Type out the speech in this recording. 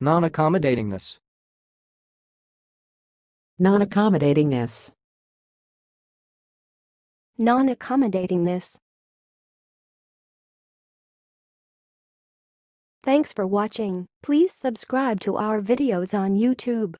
Non-accommodatingness. non-accommodatingness, non-accommodatingness. Thanks for watching. Please subscribe to our videos on YouTube.